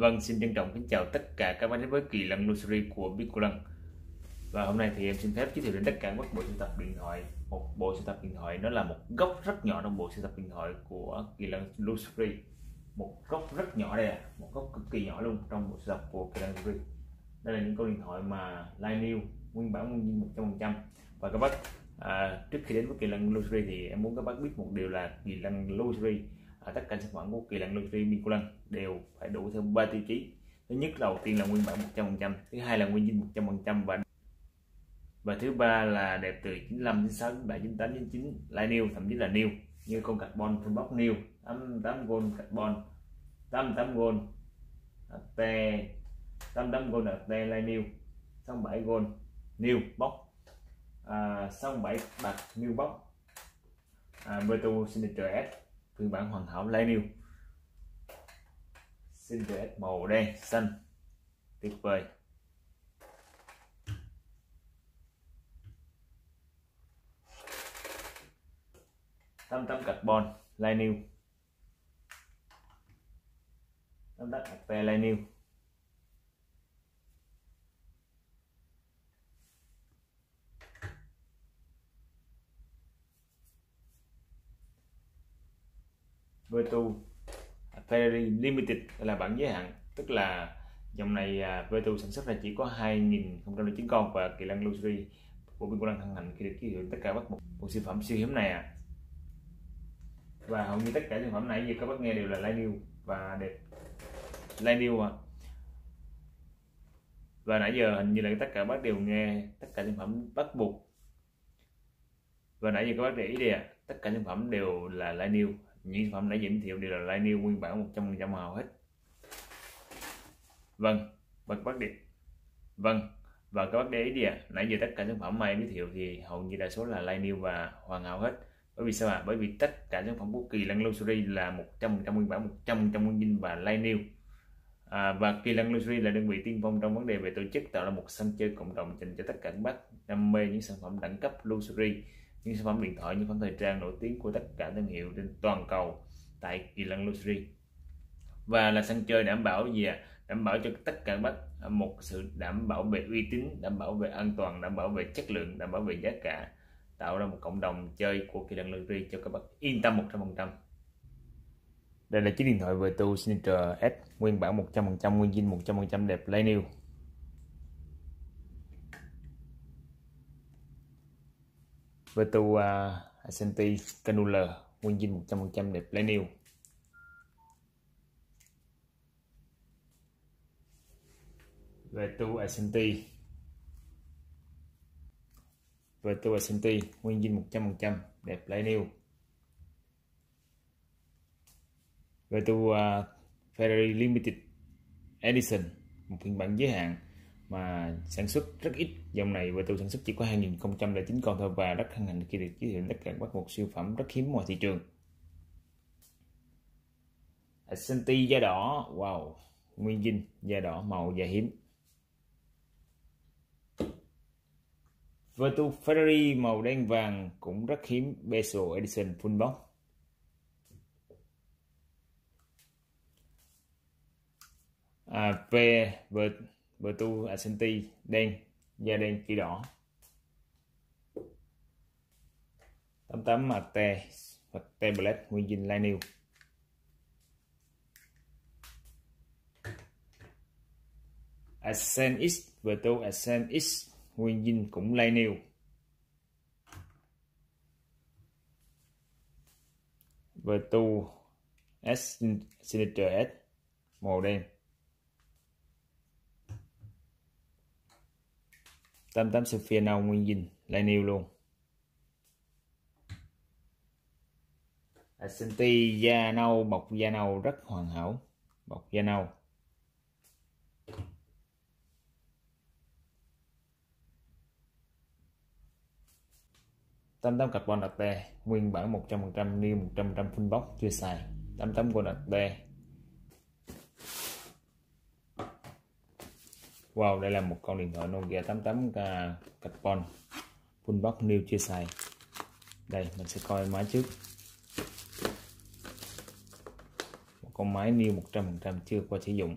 Vâng, xin trân trọng kính chào tất cả các bạn đến với kỳ lân luxury của Bitcoin. Và hôm nay thì em xin phép giới thiệu đến tất cả các bộ sưu tập điện thoại. Một bộ sưu tập điện thoại nó là một góc rất nhỏ trong bộ sưu tập điện thoại của kỳ lân luxury. Một góc rất nhỏ đây, à, một góc cực kỳ nhỏ luôn trong bộ sưu tập của kỳ lân luxury. Đây là những con điện thoại mà line new nguyên bản nguyên nhiên 100%. Và các bác à, trước khi đến với kỳ lân luxury thì em muốn các bác biết một điều là kỳ lân luxury ở tất cả sản phẩm của kỳ lân luxury Vincolan đều phải đủ theo ba tiêu chí. Thứ nhất là đầu tiên là nguyên bản 100% thứ hai là nguyên dinh 100% và và thứ ba là đẹp từ 95 96 97 98 99 lại new thậm chí là new như con carbon full box new 88 gold carbon 88 gold te 88 gold te lại new 67 gold new box. À, 67 bạc new box. À, Virtu Signature S phiên bản hoàn hảo Lai xin Synthetic màu đen, xanh. Tuyệt vời. Tâm tâm carbon Lai tâm tăm carbon Lai Vertu Ferrari Limited là bản giới hạn tức là dòng này à, Vertu sản xuất ra chỉ có 2009 con và kỳ lân luxury của bên đang hân hạnh khi được ký hiệu tất cả các một, một sản phẩm siêu hiếm này à. và hầu như tất cả sản phẩm này như các bác nghe đều là line new và đẹp line new à. và nãy giờ hình như là tất cả bác đều nghe tất cả sản phẩm bắt buộc và nãy giờ các bác để ý đi à tất cả sản phẩm đều là line new những sản phẩm đã giới thiệu đều là lai new nguyên bản 100% màu hết. Vâng và các bác đi. Vâng và các bác để ý đi ạ. À, nãy giờ tất cả sản phẩm mai giới thiệu thì hầu như đa số là lai new và hoàn hảo hết. Bởi vì sao ạ? À? bởi vì tất cả sản phẩm của kỳ lân luxury là 100% nguyên bản 100% nguyên dinh và lai new à, và kỳ lân luxury là đơn vị tiên phong trong vấn đề về tổ chức tạo ra một sân chơi cộng đồng dành cho tất cả các bác đam mê những sản phẩm đẳng cấp luxury những sản phẩm điện thoại, những phẩm thời trang nổi tiếng của tất cả thương hiệu trên toàn cầu tại kỳ lân luxury. Và là sân chơi đảm bảo gì ạ? À? đảm bảo cho tất cả bác à, một sự đảm bảo về uy tín, đảm bảo về an toàn, đảm bảo về chất lượng, đảm bảo về giá cả, tạo ra một cộng đồng chơi của kỳ lân luxury cho các bác yên tâm 100% đây là chiếc điện thoại Vertu Signature S, nguyên bản 100% nguyên zin 100% đẹp lấy new Vertu uh, à, Ascenti Canular nguyên zin 100% đẹp lấy new. Vertu Ascenti Vertu Ascenti nguyên zin 100% đẹp lấy new. Vertu uh, à, Ferrari Limited Edition một phiên bản giới hạn mà sản xuất rất ít. Dòng này và tôi sản xuất chỉ có 2009 con thôi và rất hân hạnh khi được giới thiệu tất cả các một siêu phẩm rất hiếm ngoài thị trường. Ascenti da đỏ. Wow. Nguyên dinh da đỏ màu da hiếm. Virtu Ferrari màu đen vàng cũng rất hiếm. Bezel Edition full box. À, về Virtu Ascenti đen, da đen kỳ đỏ. 88 mặt tè hoặc tè black, nguyên dinh line new Ascent X Virtu Ascent X, nguyên dinh cũng line new Virtu S Signature S, màu đen. 88 Sophia nâu nguyên dinh lại nêu luôn. Ascenti da nâu, bọc da nâu rất hoàn hảo. Bọc da nâu. Tám tám carbon latte nguyên bản 100% trăm niêm 100% full box chưa xài. 88 con latte Wow, đây là một con điện thoại Nokia 88 carbon full box new chưa xài. Đây, mình sẽ coi máy trước. Một con máy new 100% chưa qua sử dụng.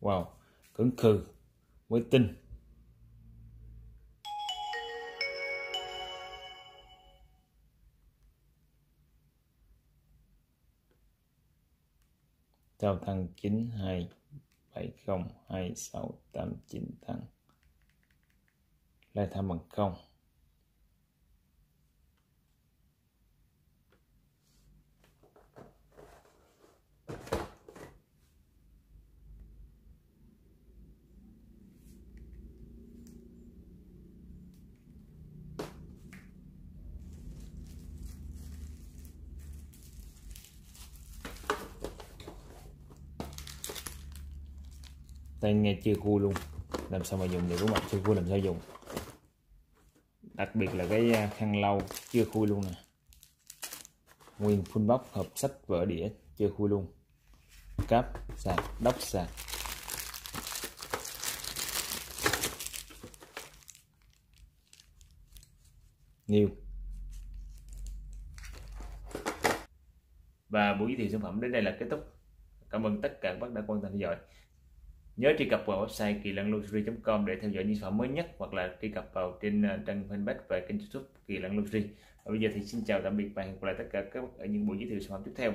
Wow, cứng khừ mới tinh giao thăng 92702689 tăng lai thăng bằng 0 tay nghe chưa khui luôn. Làm sao mà dùng được của mặt chưa khui làm sao dùng. Đặc biệt là cái à, khăn lau, chưa khui luôn nè. Nguyên full box hộp sách vỡ đĩa, chưa khui luôn. Cáp, sạc đốc sạc. Nhiều. Và buổi giới thiệu sản phẩm đến đây là kết thúc. Cảm ơn tất cả các bác đã quan tâm theo dõi. Nhớ truy cập vào website kỳ lân luxury.com để theo dõi những sản phẩm mới nhất hoặc là truy cập vào trên ờ, trang fanpage và kênh youtube kỳ lân luxury. Và bây giờ thì xin chào tạm biệt và hẹn gặp lại tất cả các bạn ở những buổi giới thiệu sản phẩm tiếp theo.